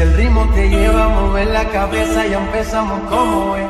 El ritmo te lleva a mover la cabeza, ya empezamos como es,